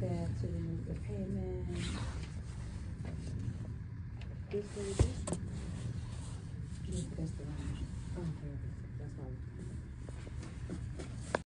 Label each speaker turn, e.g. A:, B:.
A: there to remove the payment.
B: This way, this.
A: Yes, that's the one.